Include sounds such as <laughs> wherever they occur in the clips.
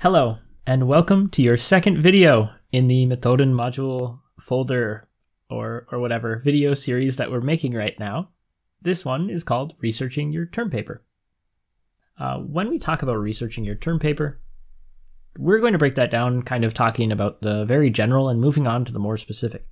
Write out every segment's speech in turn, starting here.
Hello, and welcome to your second video in the Methodenmodul folder or, or whatever video series that we're making right now. This one is called Researching Your Term Paper. Uh, when we talk about researching your term paper, we're going to break that down kind of talking about the very general and moving on to the more specific.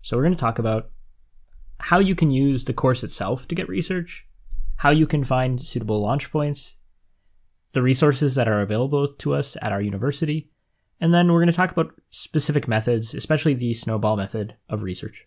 So we're going to talk about how you can use the course itself to get research, how you can find suitable launch points, the resources that are available to us at our university, and then we're going to talk about specific methods, especially the snowball method of research.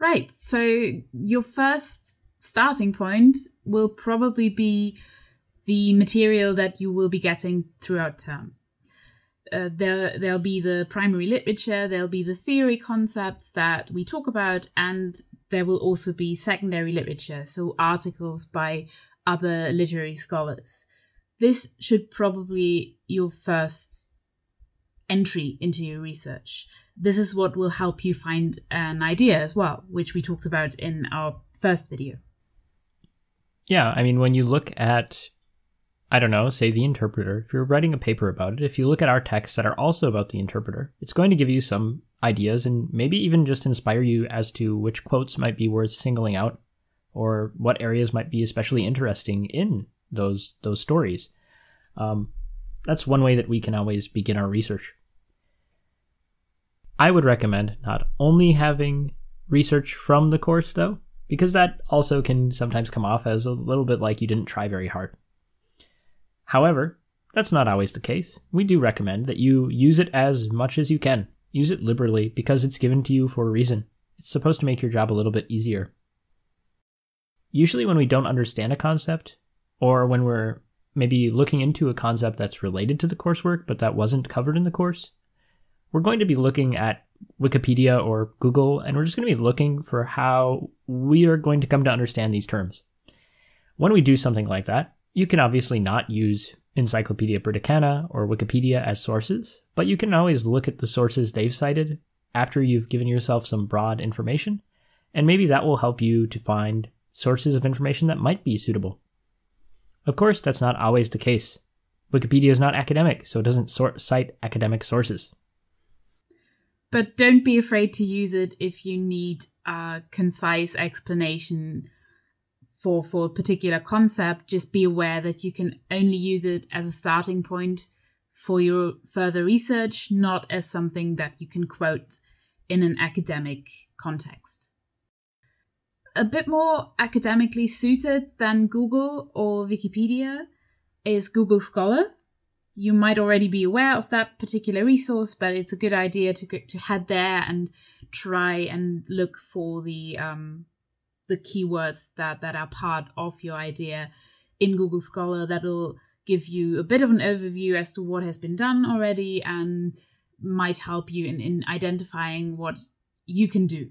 Right. So your first starting point will probably be the material that you will be getting throughout term. Uh, there, there'll be the primary literature, there'll be the theory concepts that we talk about, and there will also be secondary literature, so articles by other literary scholars. This should probably your first entry into your research. This is what will help you find an idea as well, which we talked about in our first video. Yeah, I mean, when you look at, I don't know, say the interpreter, if you're writing a paper about it, if you look at our texts that are also about the interpreter, it's going to give you some ideas and maybe even just inspire you as to which quotes might be worth singling out or what areas might be especially interesting in those those stories. Um, that's one way that we can always begin our research. I would recommend not only having research from the course though, because that also can sometimes come off as a little bit like you didn't try very hard. However, that's not always the case. We do recommend that you use it as much as you can. Use it liberally because it's given to you for a reason. It's supposed to make your job a little bit easier usually when we don't understand a concept or when we're maybe looking into a concept that's related to the coursework but that wasn't covered in the course, we're going to be looking at Wikipedia or Google and we're just going to be looking for how we are going to come to understand these terms. When we do something like that, you can obviously not use Encyclopedia Britannica or Wikipedia as sources, but you can always look at the sources they've cited after you've given yourself some broad information, and maybe that will help you to find sources of information that might be suitable. Of course, that's not always the case. Wikipedia is not academic, so it doesn't sort- cite academic sources. But don't be afraid to use it if you need a concise explanation for, for a particular concept. Just be aware that you can only use it as a starting point for your further research, not as something that you can quote in an academic context a bit more academically suited than Google or Wikipedia is Google Scholar. You might already be aware of that particular resource, but it's a good idea to to head there and try and look for the um, the keywords that that are part of your idea in Google Scholar. That'll give you a bit of an overview as to what has been done already and might help you in, in identifying what you can do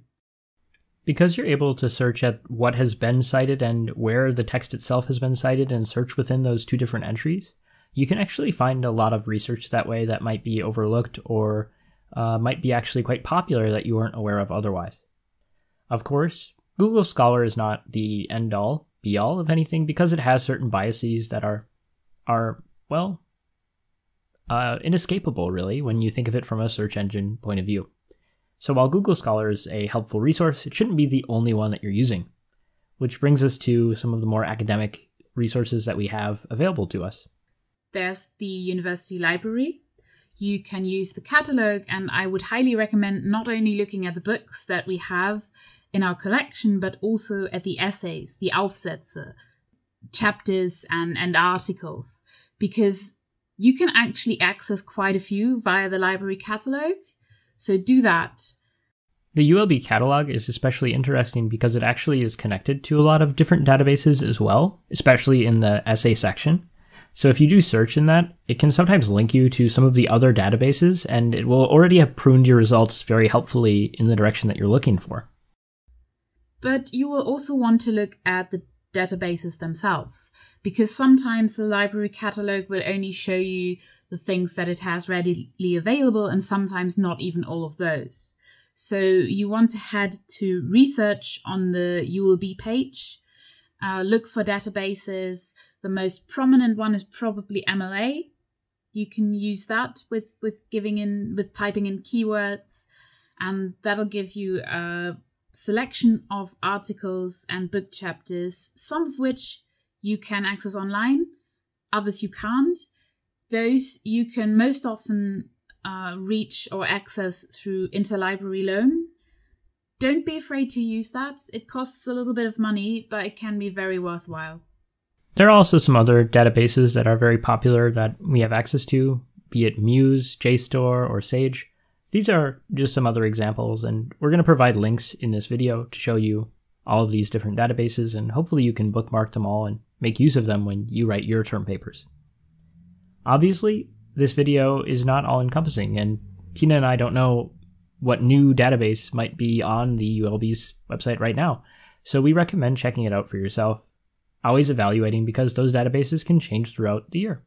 because you're able to search at what has been cited and where the text itself has been cited and search within those two different entries, you can actually find a lot of research that way that might be overlooked or uh, might be actually quite popular that you weren't aware of otherwise. Of course, Google Scholar is not the end all be all of anything because it has certain biases that are are well uh, inescapable really when you think of it from a search engine point of view. So while Google Scholar is a helpful resource, it shouldn't be the only one that you're using. Which brings us to some of the more academic resources that we have available to us. There's the university library. You can use the catalog, and I would highly recommend not only looking at the books that we have in our collection, but also at the essays, the Aufsätze, uh, chapters, and, and articles, because you can actually access quite a few via the library catalog. So do that. The ULB catalog is especially interesting because it actually is connected to a lot of different databases as well, especially in the essay section. So if you do search in that, it can sometimes link you to some of the other databases and it will already have pruned your results very helpfully in the direction that you're looking for. But you will also want to look at the databases themselves because sometimes the library catalog will only show you the things that it has readily available and sometimes not even all of those. So you want to head to research on the ULB page Uh, look for databases. The most prominent one is probably MLA. You can use that with, with giving in with typing in keywords, and that'll give you a selection of articles and book chapters, some of which you can access online, others you can't. Those you can most often uh, reach or access through interlibrary loan. Don't be afraid to use that. It costs a little bit of money, but it can be very worthwhile. There are also some other databases that are very popular that we have access to, be it Muse, JSTOR, or Sage. These are just some other examples, and we're going to provide links in this video to show you all of these different databases, and hopefully you can bookmark them all and make use of them when you write your term papers. Obviously, this video is not all encompassing, and Tina and I don't know what new database might be on the ULB's website right now, so we recommend checking it out for yourself, always evaluating because those databases can change throughout the year.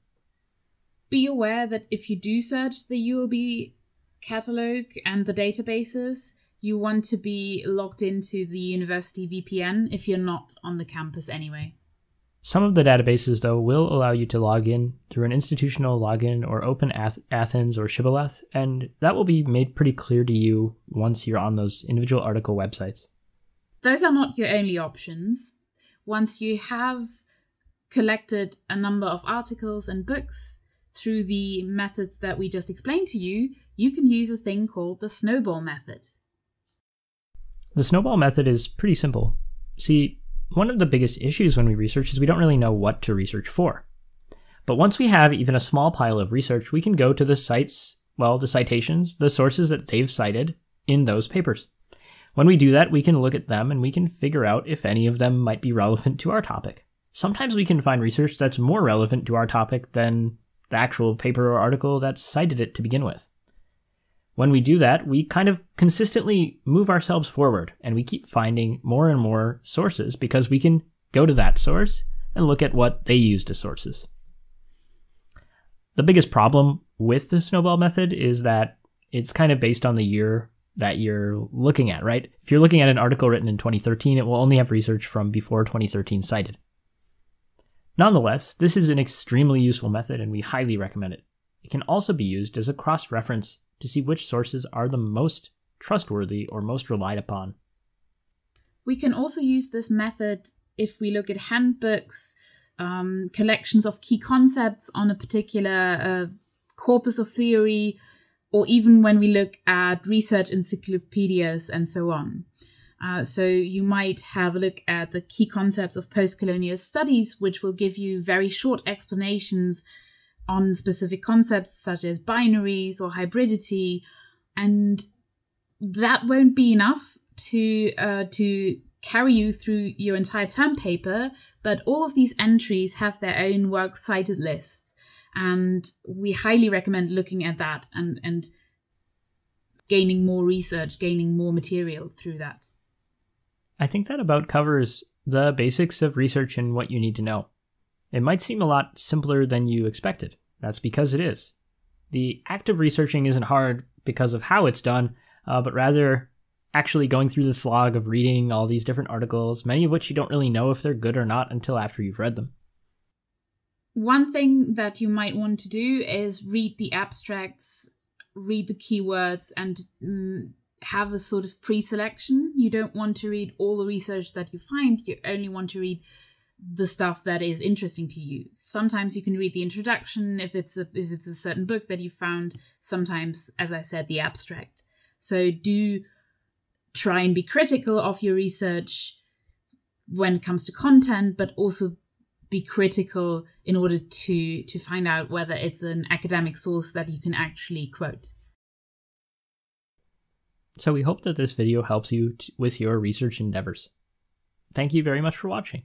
Be aware that if you do search the ULB catalog and the databases, you want to be logged into the university VPN if you're not on the campus anyway. Some of the databases, though, will allow you to log in through an institutional login or Open Athens or Shibboleth, and that will be made pretty clear to you once you're on those individual article websites. Those are not your only options. Once you have collected a number of articles and books through the methods that we just explained to you, you can use a thing called the snowball method. The snowball method is pretty simple. See, one of the biggest issues when we research is we don't really know what to research for. But once we have even a small pile of research, we can go to the sites, well, the citations, the sources that they've cited in those papers. When we do that, we can look at them and we can figure out if any of them might be <laughs> relevant to our topic. Sometimes we can find research that's more relevant to our topic than the actual paper or article that cited it to begin with. When we do that, we kind of consistently move ourselves forward and we keep finding more and more sources because we can go to that source and look at what they used as sources. The biggest problem with the snowball method is that it's kind of based on the year that you're looking at, right? If you're looking at an article written in 2013, it will only have research from before 2013 cited. Nonetheless, this is an extremely useful method and we highly recommend it. It can also be used as a cross reference to see which sources are the most trustworthy or most relied upon. We can also use this method if we look at handbooks, um, collections of key concepts on a particular uh, corpus of theory, or even when we look at research encyclopedias and so on. Uh, so you might have a look at the key concepts of post-colonial studies, which will give you very short explanations on specific concepts such as binaries or hybridity, and that won't be enough to uh, to carry you through your entire term paper. But all of these entries have their own works cited lists, and we highly recommend looking at that and and gaining more research, gaining more material through that. I think that about covers the basics of research and what you need to know. It might seem a lot simpler than you expected. That's because it is. The act of researching isn't hard because of how it's done, uh, but rather actually going through the slog of reading all these different articles, many of which you don't really know if they're good or not until after you've read them. One thing that you might want to do is read the abstracts, read the keywords, and mm, have a sort of pre selection. You don't want to read all the research that you find, you only want to read the stuff that is interesting to you. Sometimes you can read the introduction if it's a if it's a certain book that you found. Sometimes, as I said, the abstract. So do try and be critical of your research when it comes to content, but also be critical in order to to find out whether it's an academic source that you can actually quote. So we hope that this video helps you t- with your research endeavors. Thank you very much for watching